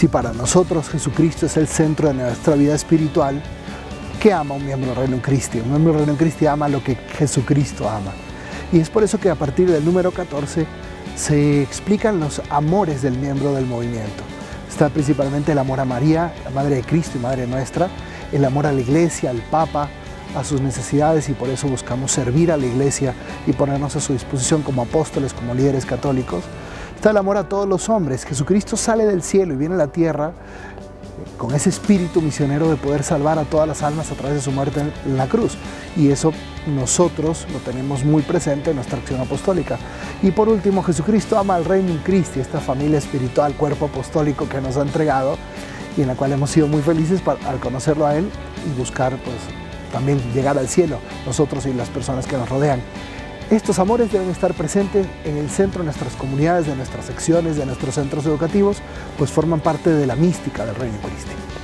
Si para nosotros Jesucristo es el centro de nuestra vida espiritual, ¿qué ama un miembro del Reino Cristo? Un miembro del Reino Cristo ama lo que Jesucristo ama. Y es por eso que a partir del número 14 se explican los amores del miembro del movimiento. Está principalmente el amor a María, la Madre de Cristo y Madre nuestra, el amor a la Iglesia, al Papa, a sus necesidades y por eso buscamos servir a la Iglesia y ponernos a su disposición como apóstoles, como líderes católicos. Está el amor a todos los hombres. Jesucristo sale del cielo y viene a la tierra con ese espíritu misionero de poder salvar a todas las almas a través de su muerte en la cruz. Y eso nosotros lo tenemos muy presente en nuestra acción apostólica. Y por último, Jesucristo ama al Reino Christi, esta familia espiritual, cuerpo apostólico que nos ha entregado y en la cual hemos sido muy felices al conocerlo a Él y buscar pues, también llegar al cielo, nosotros y las personas que nos rodean. Estos amores deben estar presentes en el centro de nuestras comunidades, de nuestras secciones, de nuestros centros educativos, pues forman parte de la mística del Reino Cristo.